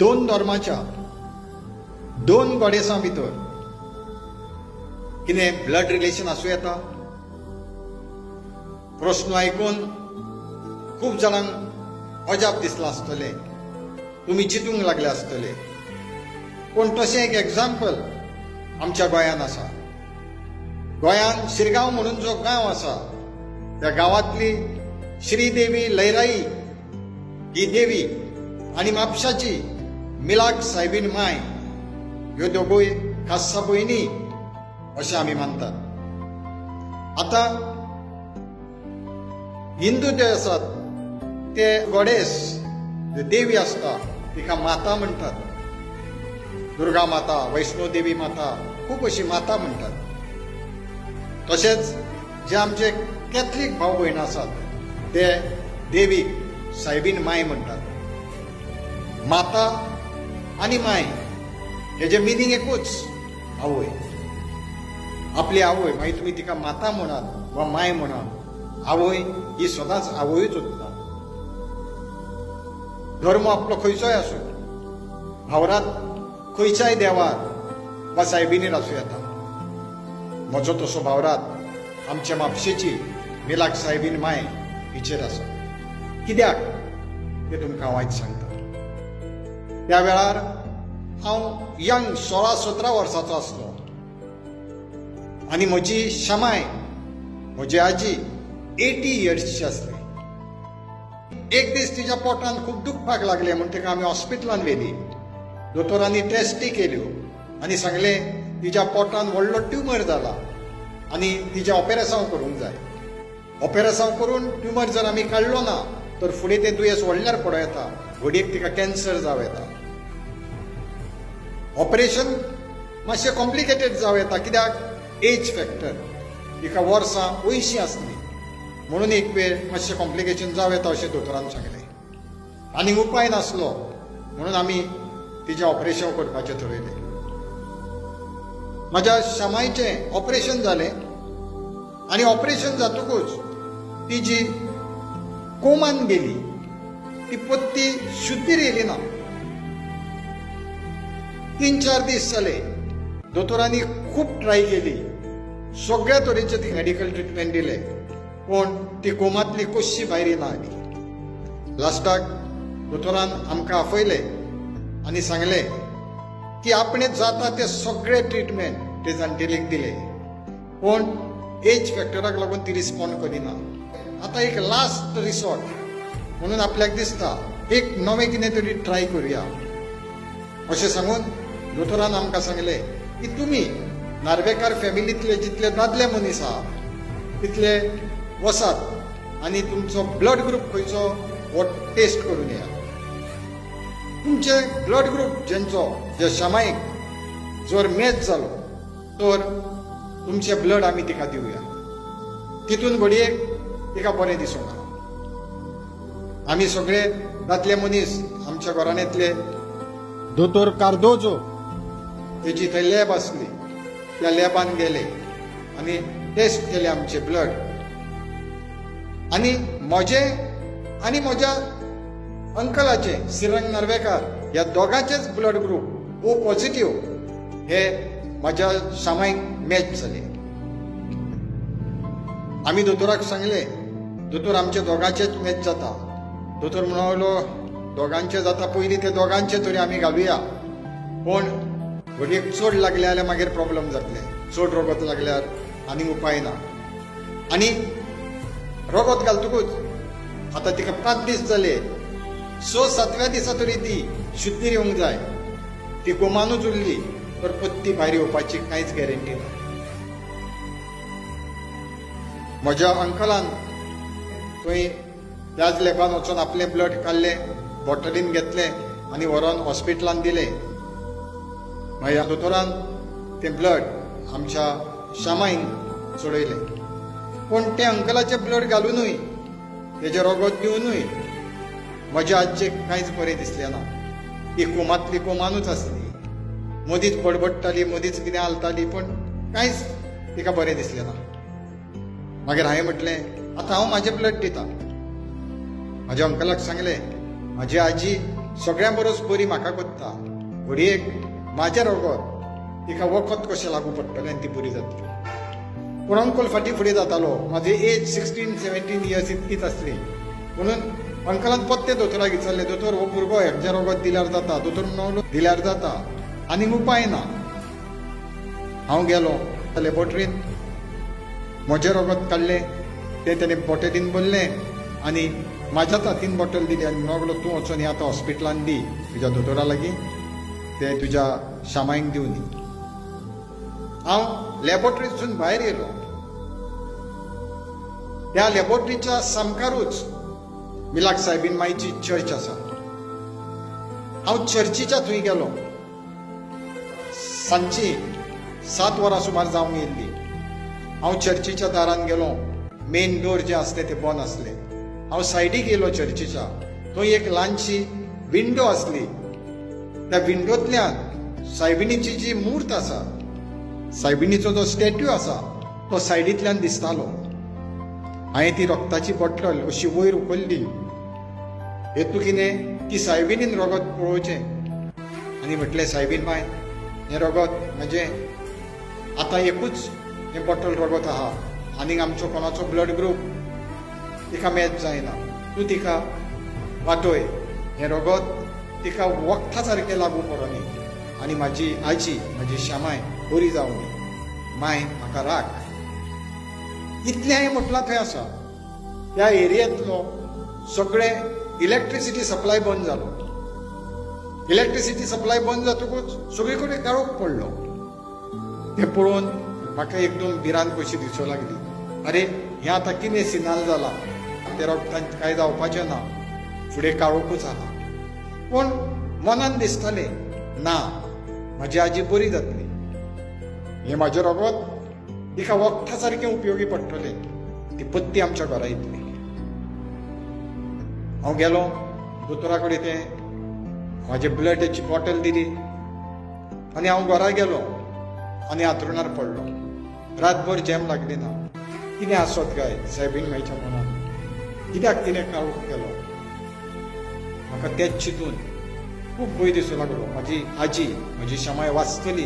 दोन धर्माच्या दोन गोडेसां भितर कितें ब्लड रिलेशन आसूं येता? प्रश्न आयकून खूब जाणांक अजाप दिसलां आसतले तुमी चिंतूंक लागले आसतले. पूण तशें एक एग्जाम्पल आमच्या गोंयांत आसा. गोंयांत शिरगांव म्हणून जो गांव आसा त्या गांवांतली श्रीदेवी लैराई ही देवी आनी म्हापशाची मिलाक सायबीन माय ह्यो दोगूय कास्सा भयणी अशें आमी मानतात आतां हिंदू जे आसात ते गोडेस जे देवी आसता तिका माता म्हणटात दुर्गा माता वैष्णो देवी माता खूब अशी माता म्हणटात तशेंच जे आमचे कॅथलीक भाव भयण आसात ते देवीक सायबीन माय म्हणटात माता आनी माय हेजे मिनींग एकूच आवय. आपली आवय मागीर तुमी तिका माता म्हणात वा माय म्हणात आवय ही सदांच आवयच उरता धर्म आपलो खंयचोय आसूं भावरात खंयच्याय देवार वा सायबिनीर आसूं येता. म्हजो तसो भावरात आमच्या म्हापशेची मिलाक सायबीन माय हिचेर आसा. कित्याक ते तुमकां हांव आयज सांगता. त्या वेळार हांव यंग सोळा सतरा वर्साचो आसलो. आनी म्हजी शमाय म्हजी आजी एटी इयर्सची आसली. एक दीस तिच्या पोटान खूब दुखपाक लागले म्हण तिका आमी हॉस्पिटलान व्हेली. दोतोरांनी टेस्टी केल्यो आनी सांगलें तिच्या पोटान व्हडलो ट्युमर जाला आनी तिचें ऑपेरेशन करूंक जाय. ऑपेरेशन करून ट्युमर जर आमी काडलो ना तर फुडें तें दुयेंस व्हडल्यार पडो येता. घडयेक तिका कॅन्सर जावं येता. ऑपरेशन मातशें कॉम्प्लिकेटेड जावं येता. कित्याक एज फॅक्टर एका वर्सा अंयशीं आसली म्हणून एक वेळ मातशें कॉम्प्लिकेशन जावं येता अशें दोतोरान सांगलें आनी उपाय नासलो म्हणून आमी तिचें ऑपरेशन करपाचें थरयलें म्हज्या शमायचें ऑपरेशन जालें आनी ऑपरेशन जातकूच ती जी कोमान गेली ती पत्ती शुद्धीर येयली ना. तीन चार दीस जाले दोतोरांनी खूब ट्राय केली. सगळ्या तरेचे ती मेडिकल ट्रिटमेंट दिले. पूण ती कोमांतली कशी भायर येना आली लास्टाक दोतोरान आमकां आफयले आनी सांगले की आपणे जाता ते सगळे ट्रिटमेंट ते जाणटेलीक दिले. पूण एज फॅक्टराक लागून ती रिस्पॉन्ड करिना. आतां एक लास्ट रिसॉर्ट म्हणून आपल्याक दिसता. एक नवें कितें तरी ट्राय करुया. अशें सांगून दोतोरान आमकां सांगलें की तुमी नार्वेकार फॅमिलींतले जितले दादले मनीस आहा तितले वसात आनी तुमचो ब्लड ग्रूप खंयचो हो टेस्ट करून येया तुमचे ब्लड ग्रूप जेंचो जे शमायक जर मॅच जालो तर तुमचे ब्लड आमी तिका दिवया तितून घडयेक तिका बरें दिसूंक आमी सगळे दादले मनीस आमच्या घरान येतले दोतोर कार्दोजो तेजी थंय लॅब आसली त्या लॅबान गेले आनी टेस्ट केले आमचे ब्लड. आनी म्हजें आनी म्हज्या अंकलाचे सिरंग नर्वेकार ह्या दोगांचेच ब्लड ग्रूप ओ पॉझिटिव्ह. हे म्हज्या सामायिक मॅच जाले आमी दोतोराक सांगले दोतोर आमचे दोगांचेच मॅच जाता. दोतोर म्हणलो दोगांचे जाता पयलीं ते दोगांचे तरी आमी घालुया. पूण घडयेक चड लागले जाल्यार मागीर प्रोब्लम जातले. चड रोगत लागल्यार आनी उपाय ना. आनी रोगत घालतकूच आतां तिका पांच दीस जाले. स सातव्या दिसा तरी ती शुद्धीर येवंक जाय. ती गोमानूच उरली तर पत्ती भायर येवपाची कांयच गॅरंटी ना. म्हज्या अंकलान थंय त्याच लॅबान वचून आपलें ब्लड काडलें बॉटलीन घेतलें आनी व्हरोन हॉस्पिटलान दिलें. मागीर दोतोरान तें ब्लड आमच्या शामाईन सोडयलें. पूण तें अंकलाचें ब्लड घालुनूय तेजें रगत दिवनूय म्हज्या आजचें कांयच बरें दिसलें ना. ती कोमांतली कोमानूच आसली मदींच बडबडटाली मदींच कितें हालताली पूण कांयच तिका बरें दिसलें ना. मागीर हांवें म्हटलें आतां हांव म्हाजें ब्लड दितां म्हाज्या अंकलाक सांगलें म्हाजी आजी सगळ्यां बरोच बरी म्हाका कोत्ता. घडयेक म्हाजें रगत तिका वखद कशें लागू पडटलें आनी ती बरी जातली पूण अंकल फाटीं फुडें जातालो म्हाजी एज सिक्स्टीन सेव्हन्टीन इयर्स इतकीच आसली म्हणून अंकलान पत्ते दोतोराक विचारले दोतोर हो भुरगो हेजे रगत दिल्यार जाता. दोतोर म्हणलो दिल्यार जाता. आनीक उपाय ना. हांव गेलो. लॅबोरेटरीन म्हजें रोगत काडलें तें तेणें बॉटलीन भरलें आनी म्हाज्याच हातीन बॉटल दिली आनी म्हणलो तूं वचून हें आतां हॉस्पिटलान दी. तुज्या दोतोरा लागीं ते तुज्या शामायक दिवन दी. हांव लॅबोरेटरीसून भायर येयलो त्या लॅबोरेटरीच्या सामकारूच मिलाक सायबीन माईची चर्च आसा. हांव चर्चीच्या थंय गेलो. सांची सात वरां सुमार जावंक येयल्ली हांव चर्चीच्या दारान गेलो. मेन डोर जे आसले ते बंद आसले. हांव सायडीक येयलो चर्चीच्या थंय एक ल्हानशी विंडो आसली. त्या विंडोंतल्यान सायबिणीची जी मूर्त आसा सायबिणीचो जो स्टॅच्यू आसा तो सायडींतल्यान दिसतालो. हांवें ती रक्ताची बॉटल अशी वयर उखल्ली. हेतू कितें? ती सायबिणीन रगत पळोवचें. आनी म्हटलें सायबीन माय हें रगत म्हजें आतां एकूच हें बॉटल रगत आहा. आनीक आमचो कोणाचो ब्लड ग्रूप? तिका मॅच जायना. तूं तिका वाटय हें रगत तिका वखदा सारकें लागू पडोनी आनी म्हाजी आजी माझी श्यामाय बरी जावं माय म्हाका राख इतलें हांवें म्हटलां थंय आसा त्या एरियेंतलो सगळे इलेक्ट्रिसिटी सप्लाय बंद जालो इलेक्ट्रिसिटी सप्लाय बंद जातकूच सगळे कडेन काळोख पडलो. हें पळोवन म्हाका एक दोन भिरांत कशी दिसूं लागली. अरे हें आतां कितें सिनाल जाला ते रोगतांत कांय जावपाचें ना. फुडें काळोखूच आहा पूण मनान दिसतालें ना म्हजी आजी बरी जातली हें म्हाजे रगत तिका वखदा सारकें उपयोगी पडटलें ती पत्ती आमच्या घरा येतली हांव गेलो दोतोरा कडेन तें म्हाजे ब्लडाची बॉटल दिली. आनी हांव घरा गेलो आनी आंतरुणार पडलो. रातभर जॅम लागली ना. कितें आसत काय सायबीन मेळच्या मनान कित्याक तिणें काळोख केलो? म्हाका तेच चिंतून खूब भंय दिसूं लागलो. म्हाजी आजी म्हजी शामाय वाचतली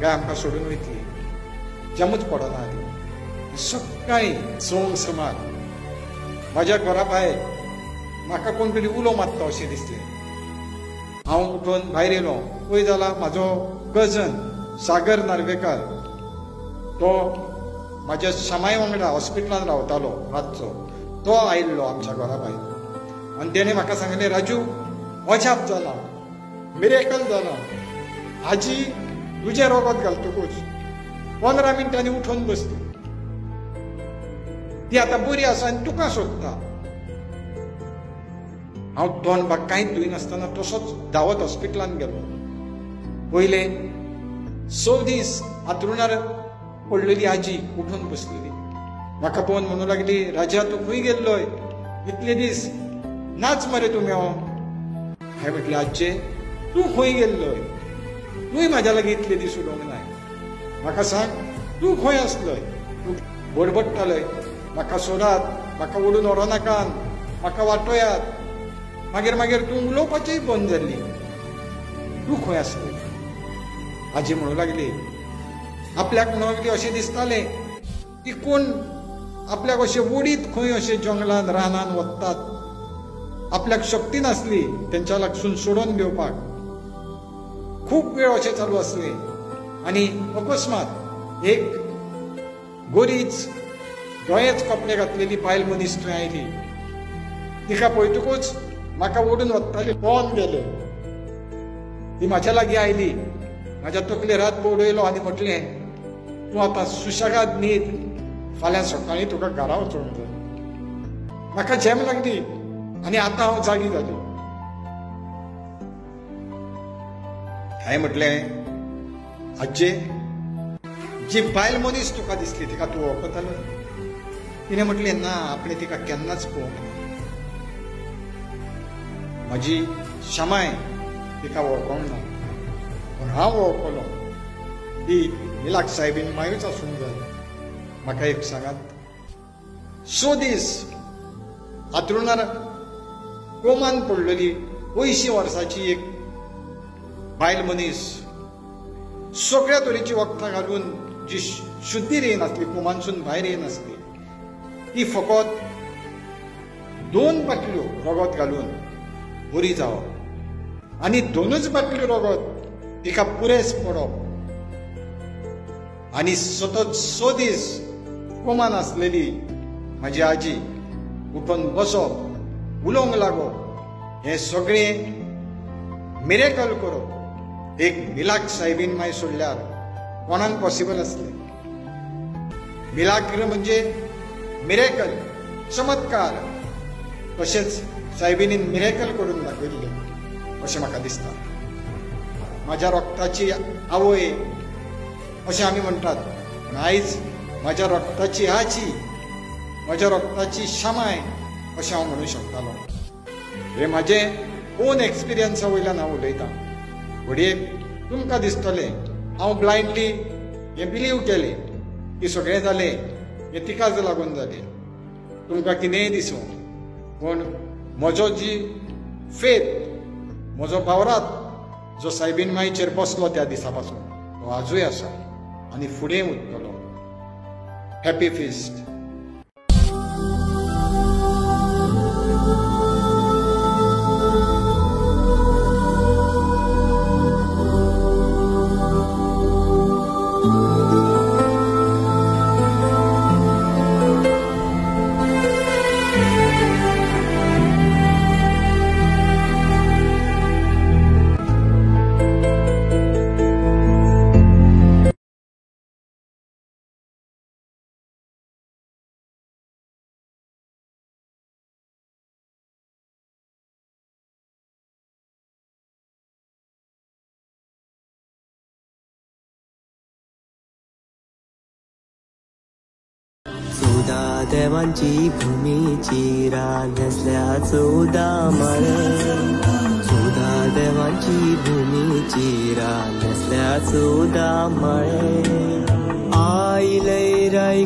काय आमकां सोडून वयतली जमूच पडना ती सकाळीं सोंग सुमार म्हाज्या घरा भायर म्हाका कोण तरी उलो मारता अशें दिसलें. हांव उठून भायर येयलो पळय जाला म्हाजो कजन सागर नार्वेकार. तो म्हाज्या शामाय वांगडा हॉस्पिटलांत रावतालो रातचो. तो आयिल्लो आमच्या घरा भायर आनी त्याने म्हाका सांगलें राजू वजाप जाला मिरेकल जाला आजी तुझे रगत घालतकूच पंदरा मिनटांनी उठून बसली ती आतां बरी आसा आनी तुका सोदता हांव तोंड बाग कांयच धुयनासतना तसोच धांवत हॉस्पिटलान गेलो पयले स दीस आतरुणार पडलेली आजी उठून बसलेली म्हाका पळोवन म्हणू लागली राजा तूं खंय गेल्लोय इतले दीस नाच मरे तूं मेळो हो. हांवें म्हटलें आजचे तूं खंय गेल्लोय. तूंय म्हाज्या लागीं इतले दीस उलोवंक नाय म्हाका सांग तूं खंय आसलोय तूं बडबडटालोय म्हाका सोडात म्हाका ओडून व्हरो नाकात म्हाका वाटोयात. मागीर मागीर तूं उलोवपाचेंय बंद जाल्ली तूं खंय आसलोय आजी म्हणू लागली आपल्याक म्हणू लागली अशें दिसतालें की कोण आपल्याक अशें वडीत खंय अशें जंगलांत रानान वत्तात आपल्याक शक्ती नासली तेंच्या लागसून सोडून घेवपाक खूब वेळ अशें चालू असले. आनी अकस्मात एक गोरीच दोयेच कपडे घातलेली बायल मनीस थंय आयली तिका पळयतकूच म्हाका ओडून वत्ताली पळोवन गेले. ती म्हाज्या लागीं आयली. म्हाज्या तकलेर हात पवडयलो आनी म्हटलें तूं आतां सुशेगाद न्हीद फाल्यां सकाळीं तुका घरा वचूंक जाय म्हाका झेम लागली. आनी आतां हांव जागी जालो हांवें म्हटलें आज्जे जी बायल मनीस तुका दिसली तिका तूं वळखतालो तिणें म्हटलें ना आपणें तिका केन्नाच पळोवंक म्हजी शामाय तिका वळखोंक ना पूण हांव वळखलो ती मिलाक साहेबीन मायूच आसूंक जाय म्हाका एक सांगात सो दीस आतरुणार कोमान पडलेली अंयशीं वर्साची एक बायल मनीस सगळ्या तरेची वखदां घालून जी शुद्धीर येनासली कोमानसून भायर येनासली ती फकत दोन बाटल्यो रगत घालून बरी जावप आनी दोनूच बाटल्यो रगत तिका पुरेस पडप. आनी सतत स दीस कोमान आसलेली म्हाजी आजी उठून बसप. उलोवंक लागो। हें सगळें मिरेकल करप एक मिलाक सायबीन माय सोडल्यार कोणाक पॉसिबल आसलें मिलाग्र म्हणजे मिरेकल चमत्कार। तशेंच सायबिनीन मिरेकल करून दाखयल्लें अशें म्हाका दिसता। म्हाज्या रक्ताची आवय अशें आमी म्हणटात पूण आयज म्हाज्या रक्ताची आजी म्हज्या रक्ताची शामाय अशें हांव म्हणूंक शकतालो हे म्हाजें ओन एक्सपिरियन्सा वयल्यान हांव उलयतां. घडयेक तुमकां दिसतलें हांव ब्लायंडली हें बिलीव केलें. की सगळें जालें हें तिकाच लागून जालें. तुमकां कितेंय दिसूं. पूण म्हजो जी फेथ म्हजो पावरात जो सायबीन माईचेर बसलो त्या दिसा पासून तो आजूय आसा. आनी फुडें उरतलो. हॅपी फिस्ट देवांची भूमीची रान नसल्या चौदा मळे. चौदा देवांची भूमीची रान नसल्या चौदा मळे. आईलय राय